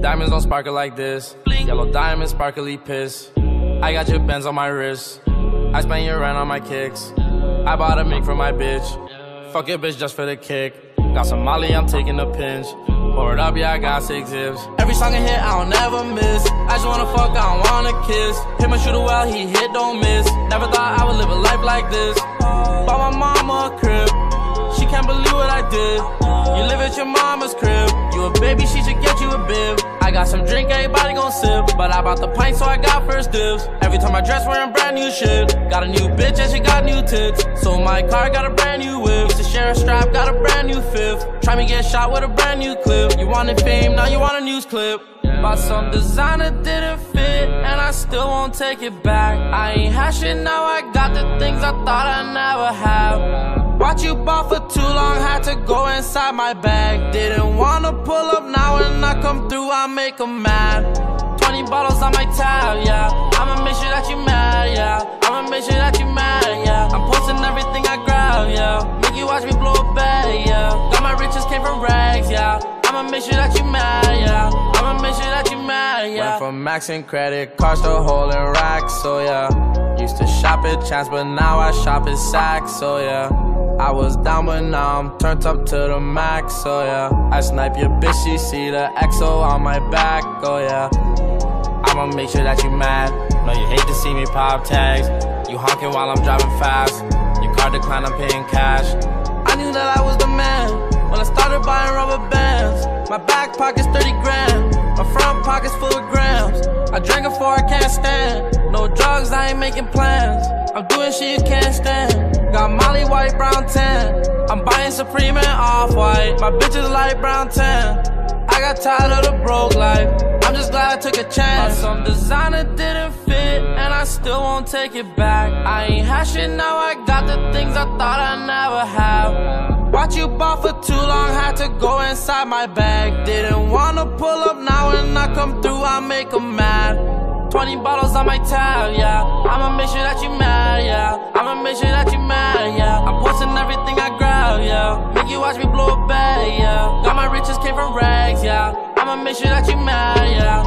Diamonds don't sparkle like this. Yellow diamonds, sparkly piss. I got your Benz on my wrist. I spent your rent on my kicks. I bought a mink for my bitch. Fuck your bitch just for the kick. Got some Molly, I'm taking a pinch. Pour it up, yeah, I got six zips. Every song I hit, I don't never miss. I just wanna fuck, I don't wanna kiss. Hit my shooter well, he hit, don't miss. Never thought I would live a life like this. Bought my mama a crib. She can't believe what I did. You live at your mama's crib. Baby, she should get you a bib. I got some drink, everybody gon' sip. But I bought the pint, so I got first dibs. Every time I dress, wearing brand new shit. Got a new bitch, and she got new tits. So my car got a brand new whip. Used to share a strap, got a brand new fifth. Try me get shot with a brand new clip. You wanted fame, now you want a news clip. Bought some designer, didn't fit, and I still won't take it back. I ain't hashing, now I got the things I thought I never have. Watch you ball for too long, had to go inside my bag. Didn't wanna pull up now when I come through, I make them mad. 20 bottles on my tab, yeah. I'ma make sure that you mad, yeah. I'ma make sure that you mad, yeah. I'm posting everything I grab, yeah. Make you watch me blow a bag, yeah. Got my riches came from rags, yeah. I'ma make sure that you mad, yeah. I'ma make sure that you mad, yeah. Went from maxing credit cards to holding racks, so yeah. Used to shop at Chance, but now I shop at Saks, so yeah. I was down, but now I'm turned up to the max, so yeah. I snipe your bitch, she see the XO on my back, oh yeah. I'ma make sure that you mad. Know you hate to see me pop tags. You honking while I'm driving fast. Your car decline, I'm paying cash. I knew that I was the man when I started buying rubber bands. My back pocket's 30 grand, my front pocket's full of grams. I drank it for I can't stand. No drugs, I ain't making plans. I'm doing shit you can't stand. Got Molly white, brown tan. I'm buying Supreme and off white. My bitch is light brown tan. I got tired of the broke life. I'm just glad I took a chance. But some designer didn't fit, and I still won't take it back. I ain't hashing now, I got the things I thought I never have. Watch you ball for too long, had to go inside my bag. Didn't wanna pull up now when I come through, I make them mad. 20 bottles on my tab, yeah. I'ma make sure that you mad, yeah. I'ma make sure that you mad, yeah. I'm posting everything I grab, yeah. Make you watch me blow a bag, yeah. Got my riches came from rags, yeah. I'ma make sure that you mad, yeah.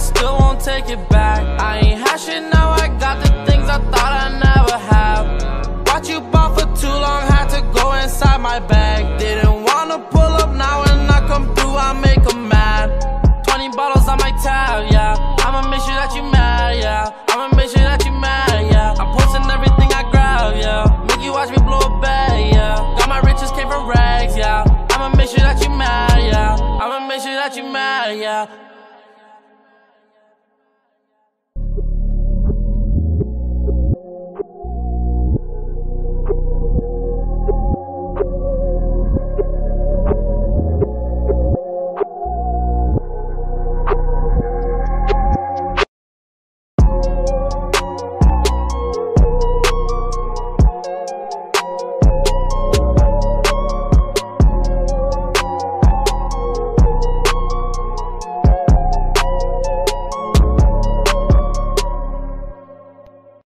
Still won't take it back. I ain't hashing now, I got the things I thought I never have. Watch you ball for too long, had to go inside my bag.